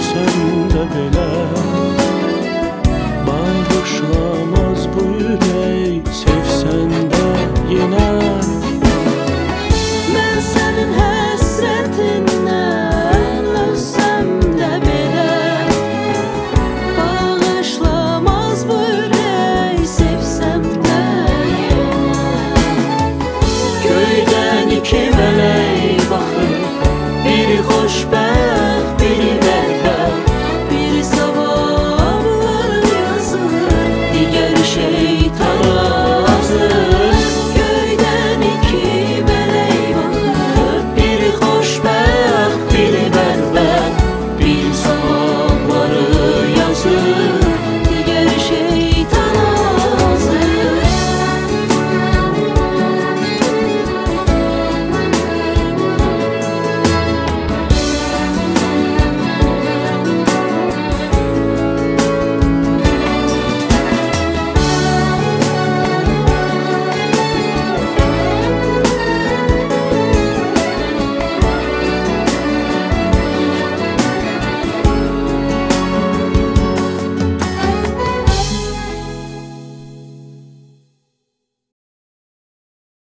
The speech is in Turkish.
sen de bela. shaitan.